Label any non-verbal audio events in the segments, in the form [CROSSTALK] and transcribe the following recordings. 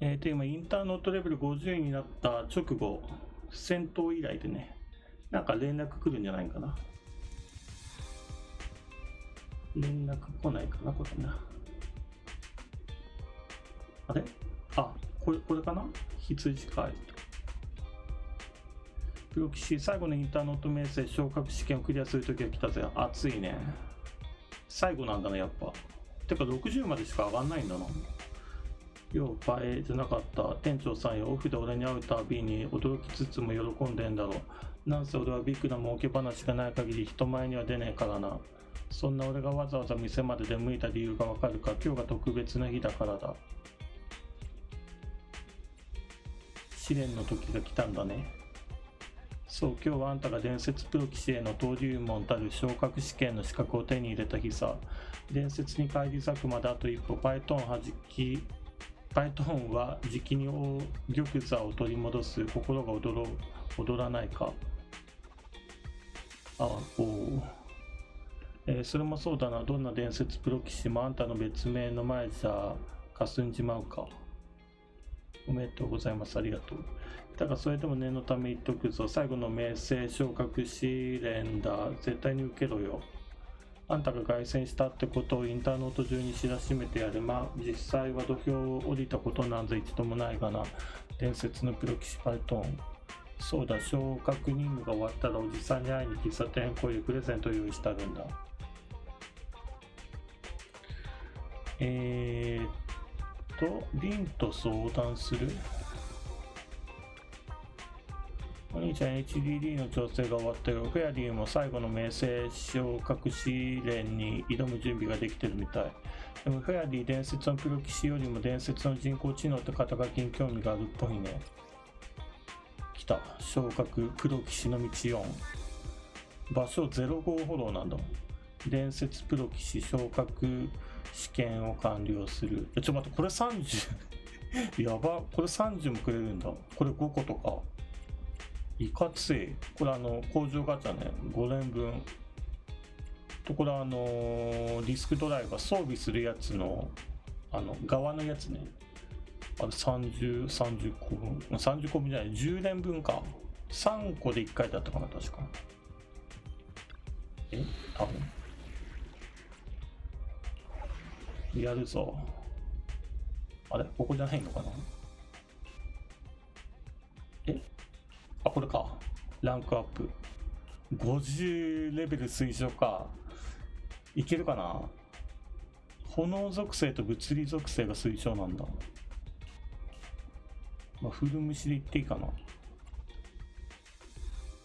えー、と今インターノートレベル50になった直後戦闘以来でねなんか連絡来るんじゃないかな。連絡来ないかなこれな。あれ？あこれこれかな？羊かいプロ棋士最後のインターノート名声昇格試験をクリアするときが来たぜ。熱いね。最後なんだねやっぱ。てか60までしか上がんないんだな。よう映えじゃなかった店長さんやオフで俺に会うたびに驚きつつも喜んでんだろう。なんせ俺はビッグな儲け話がない限り人前には出ねえからな。そんな俺がわざわざ店まで出向いた理由がわかるか今日が特別な日だからだ。試練の時が来たんだね。そう今日はあんたが伝説プロ棋士への登竜門たる昇格試験の資格を手に入れた日さ。伝説に返り咲くまであと一歩パイトン弾きパイトンはじきに玉座を取り戻す心が踊ろ踊らないか。あお、えー、それもそうだな。どんな伝説プロ棋士もあんたの別名の前じゃかすんじまうか。おめでとうございます。ありがとう。だからそれでも念のため言っとくぞ。最後の名声昇格試練だ絶対に受けろよ。あんたが凱旋したってことをインターノート中に知らしめてやる。まあ、実際は土俵を降りたことなんぞ一度もないがな。伝説のプロ棋士パイトン。そうだ、昇格任務が終わったらおじさんに会いに喫茶店こういうプレゼントを用意してあるんだ。えー、っと、凛と相談するお兄ちゃん HDD の調整が終わったよ。フェアリーも最後の名声昇格試練に挑む準備ができてるみたい。でもフェアリー伝説のプロ棋士よりも伝説の人工知能って肩書きに興味があるっぽいね。来た。昇格プロ棋士の道4。場所05フォローなんだ。伝説プロ棋士昇格試験を完了する。ちょっと、待って、これ30 [LAUGHS] やば。これ30もくれるんだ。これ5個とか。いかつい。これあの、工場ガチャね、5年分。と、これあの、ディスクドライバー装備するやつの、あの、側のやつね。あれ30、30個分。30個分じゃない、10年分か。3個で1回だったかな、確か。え？多分。やるぞ。あれ？ここじゃないのかな？あ、これか。ランクアップ。50レベル推奨か。いけるかな炎属性と物理属性が推奨なんだ。まあ、フル虫でいっていいかな。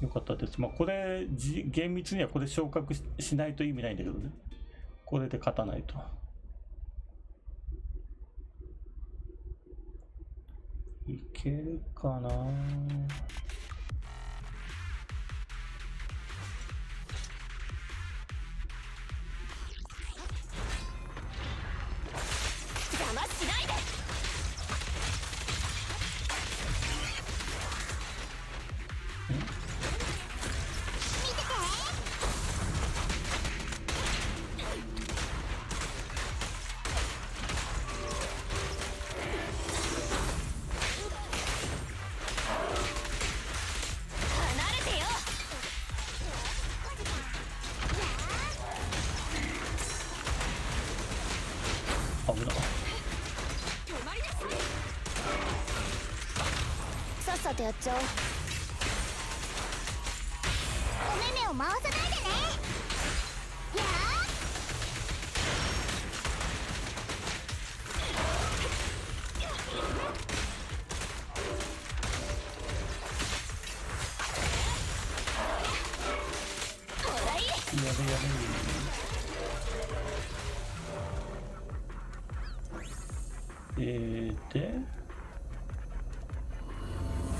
よかったです。まあ、これ、厳密にはこれ昇格しないと意味ないんだけどね。これで勝たないと。いけるかな邪魔しないでかとやっちゃおう。お目目を回さないでね。ややべやべえー、で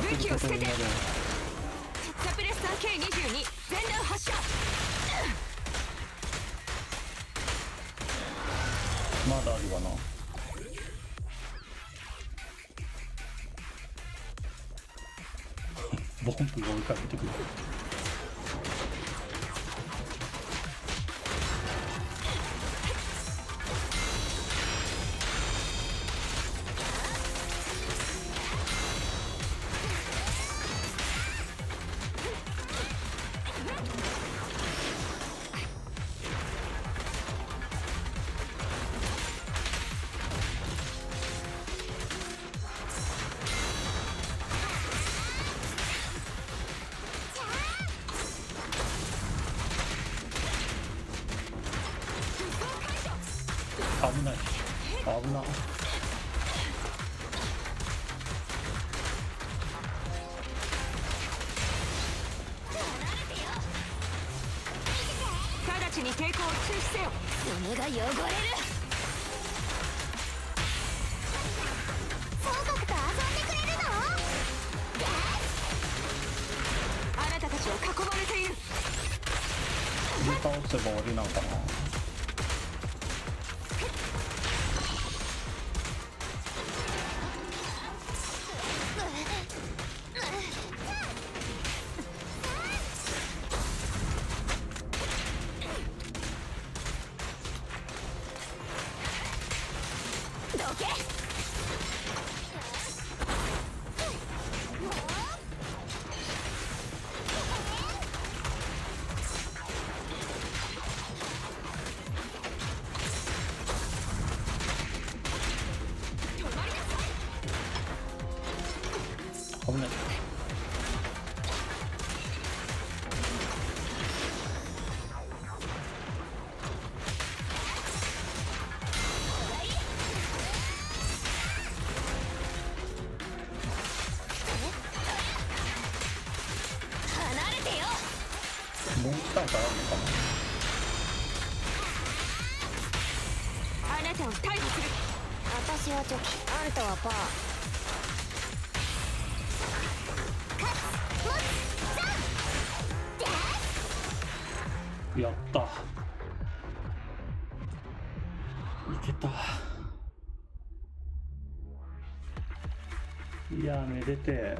勝てることになる危な直ちかあるのかなあなたを逮捕する。私はチョキあんたはパー。カツ持つザンでやった。いけた。いやめでてえ。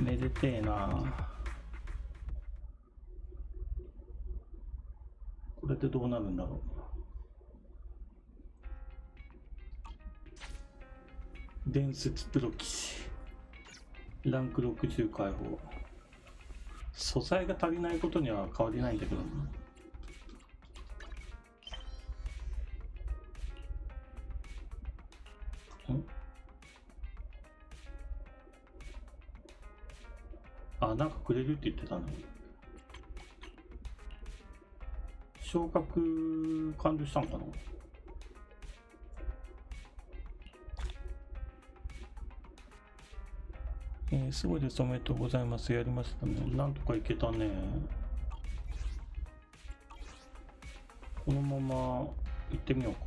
めでてえな。これでどうなるんだろう。伝説プロ騎士。ランク60解放。素材が足りないことには変わりないんだけど。あ、なんかくれるって言ってたね。昇格完了したんかな？えー、すごいです。おめでとうございます。やりましたね。なんとかいけたね。このまま行ってみようか。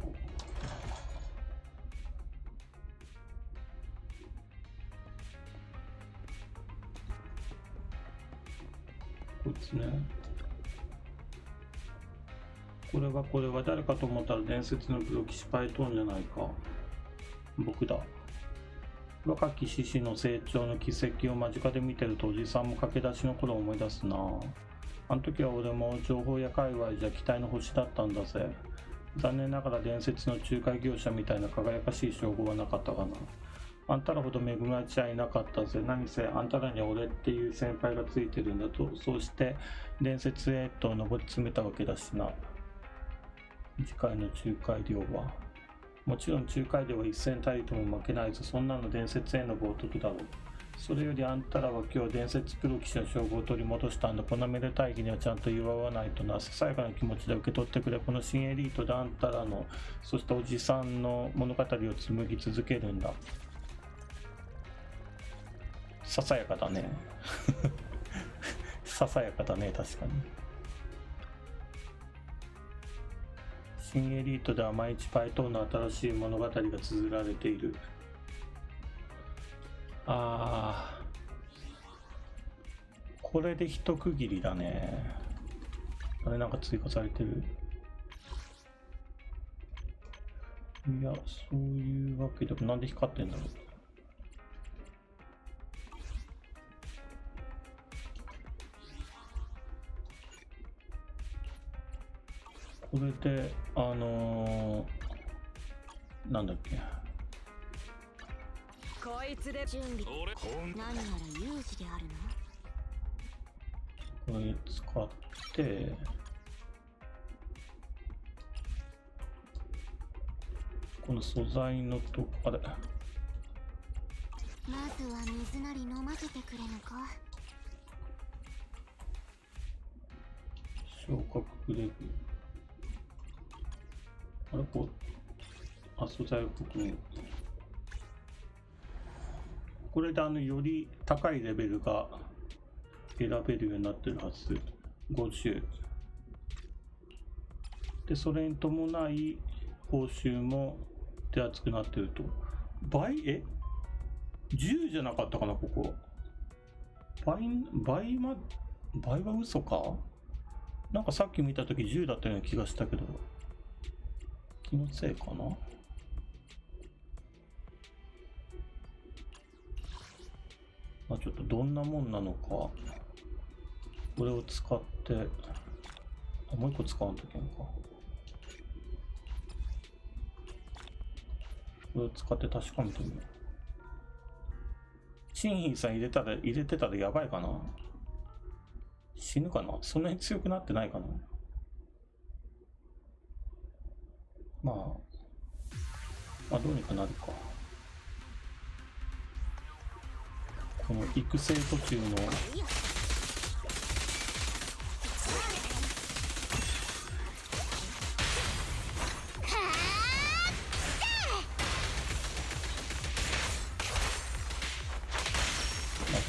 こいつね。これはこれは誰かと思ったら伝説のプロ騎士パイトーンじゃないか。僕だ。若き獅子の成長の軌跡を間近で見てるとおじさんも駆け出しの頃を思い出すな。あの時は俺も情報や界隈じゃ期待の星だったんだぜ。残念ながら伝説の仲介業者みたいな輝かしい称号はなかったかな。あんたらほど恵まれちゃいなかったぜ。何せあんたらには俺っていう先輩がついてるんだと。そうして伝説へと上り詰めたわけだしな。次回の仲介料はもちろん仲介では一戦たりとも負けないぞ。そんなの伝説への冒涜だろう。それよりあんたらは今日伝説プロ騎士の称号を取り戻したんだ。このめでたい日にはちゃんと祝わないとな。ささやかな気持ちで受け取ってくれ。この新エリートであんたらの、そしておじさんの物語を紡ぎ続けるんだ。ささやかだね。[LAUGHS] ささやかだね、確かに。新エリートでは毎日パイトーンの新しい物語が綴られている。ああこれで一区切りだね。あれなんか追加されてる。いやそういうわけでもなんで光ってんだろう。これであのー、なんだっけ。こいつで準備俺こん何やら有事であるの？これ使ってこの素材のとこあれ。まずは水なり飲ませてくれぬか？昇格レグあれこうあ素材をここにこれであのより高いレベルが選べるようになってるはず。50でそれに伴い報酬も手厚くなってると。倍？え？10じゃなかったかなここ。倍倍ま倍は嘘か？なんかさっき見たとき10だったような気がしたけど、気のせいかな？まあちょっとどんなもんなのか、これを使って、あ、もう一個使わんとけんか。これを使って確かめてみよう。チンヒーさん入れたら、入れてたらやばいかな死ぬかな？そんなに強くなってないかな？まあ、まあどうにかなるか。この育成途中のまあ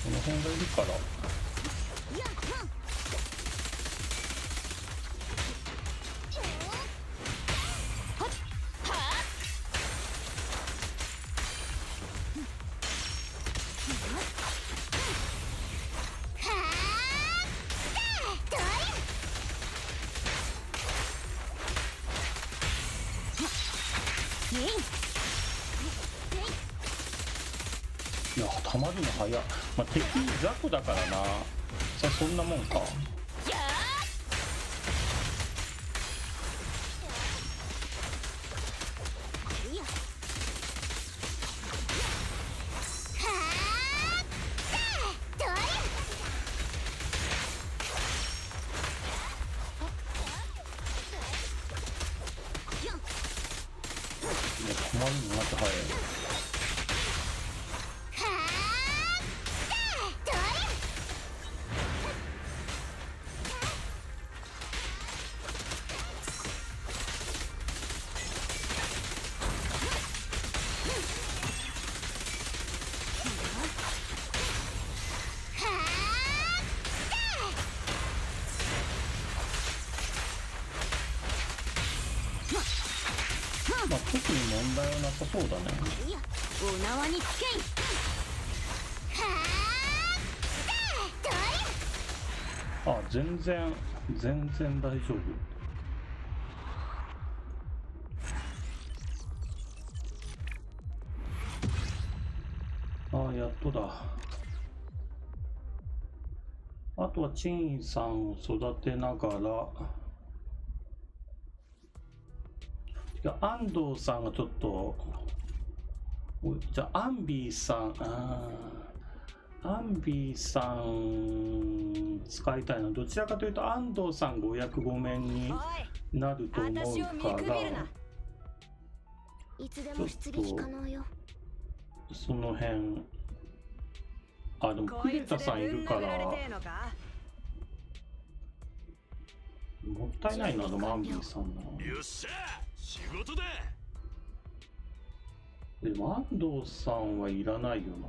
この辺がいるからいやたまるの早まあ敵雑魚だからな。さそんなもんか。いやたまるのマジ早い。全然全然大丈夫。あやっとだ。あとはチンさんを育てながら。安藤さんがちょっとじゃあアンビーさんあー。アンビーさん使いたいな。どちらかというと安藤さんがお役御免になると思うから。るな。いつでも出撃可能よその辺あでもクレタさんいるからもったいな。いなでもアンビーさんなよっしゃ仕事だでも安藤さんはいらないよな。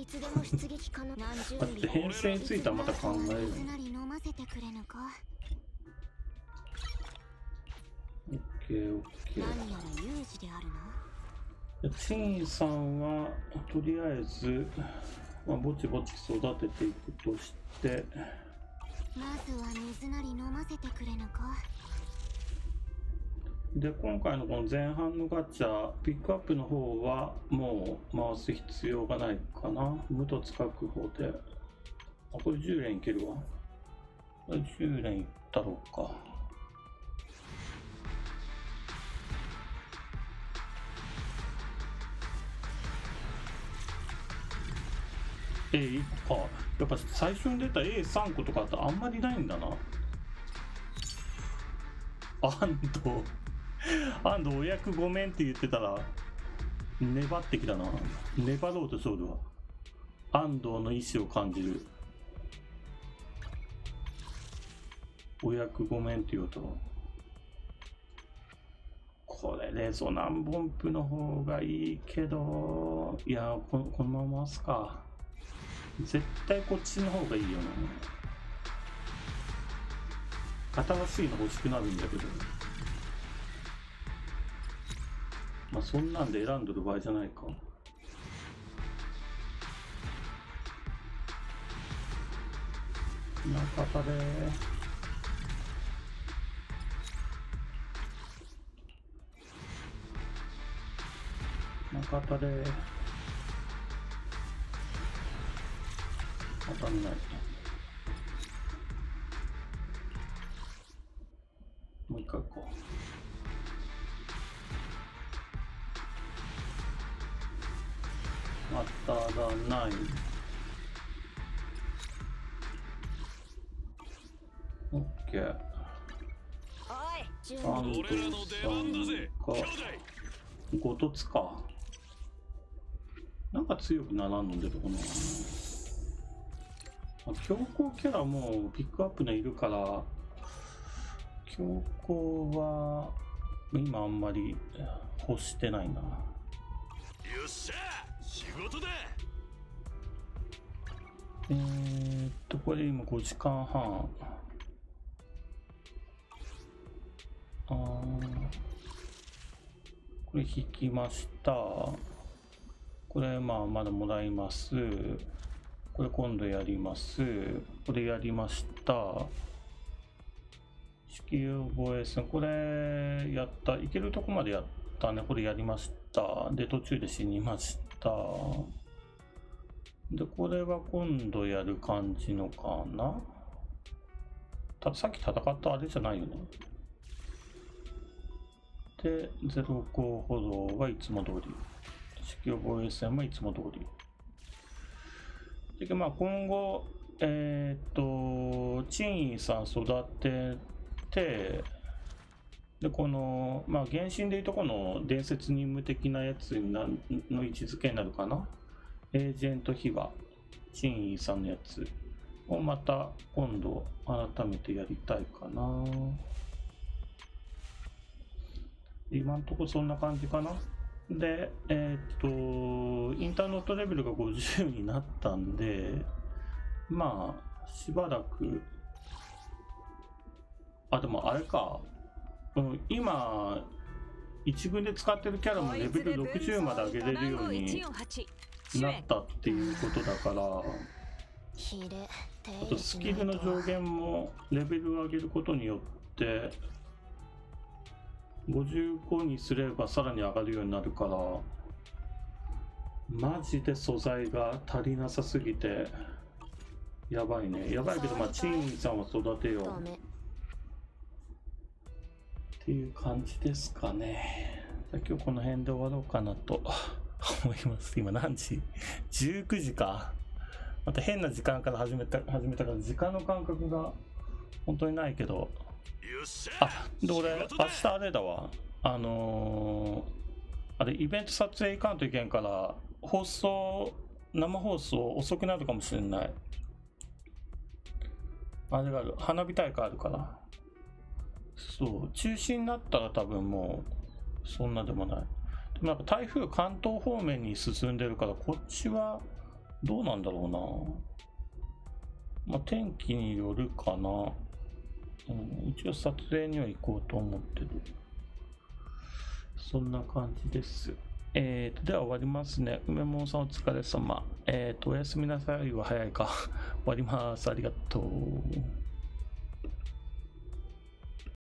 いつでも出撃可能。何って備編成についてはまた考える。水なり飲ませてくれぬかオッケーオッケー。何やら有事であるな。でチンさんはとりあえず、まあ、ぼちぼち育てていくとして。まずは水なり飲ませてくれぬかで今回のこの前半のガチャピックアップの方はもう回す必要がないかな。無凸確保で。あこれ10連いけるわ。10連いったろうか。えー、あやっぱ最初に出た A3 個とかってあんまりないんだな。安藤 [LAUGHS] 安藤お役ごめんって言ってたら粘ってきたな。粘ろうとしとるわ。安藤の意志を感じる。お役ごめんって言うと。これレゾナンボンプの方がいいけどいやこのこのまま回すか。絶対こっちの方がいいよな新しいの欲しくなるんだけど。まあそんなんで選んでる場合じゃないか。中田で。中田で。当たんない。オッケー。おい準安備藤俺らの出番だぜ。さん兄か弟。ごとつかなんか強くならんのでどこなあ強行キャラもピックアップのいるから強行は今あんまり欲してないな。よっしゃ仕事だえー、っとこれ今5時間半。あこれ引きました。これまあまだもらいます。これ今度やります。これやりました。地球防衛戦これやった。いけるとこまでやったね。これやりました。で途中で死にました。でこれは今度やる感じのかな？たさっき戦ったあれじゃないよね？でゼロ号歩道はいつも通り。地球防衛戦もいつも通り。でまあ今後えっ、とチンイさん育ててでこのまあ原神でいうとこの伝説任務的なやつになの位置づけになるかな？エージェント秘話チンイさんのやつをまた今度改めてやりたいかな。今んとこそんな感じかな。でえっ、とインターネットレベルが50になったんでまあしばらくあでもあれか。うん今一軍で使ってるキャラもレベル60まで上げれるように。なったっていうことだからあとスキルの上限もレベルを上げることによって55にすればさらに上がるようになるからマジで素材が足りなさすぎてやばいね。やばいけどまあチーンさんは育てよう。っていう感じですかね。今日この辺で終わろうかなと。思います。今何時 ?19 時か。また変な時間から始めた、始めたから時間の感覚が本当にないけど。あ、で俺、明日あれだわ。あのーあれ、イベント撮影行かんといけんから、放送、生放送遅くなるかもしれない。あれがある。花火大会あるから。そう、中止になったら多分もう、そんなでもない。でもなんか台風関東方面に進んでるから、こっちはどうなんだろうな。まあ、天気によるかな。うん、一応撮影には行こうと思ってる。そんな感じです。えーと、では終わりますね。梅門さんお疲れ様。えーと、おやすみなさいは早いか。終わります。ありがとう。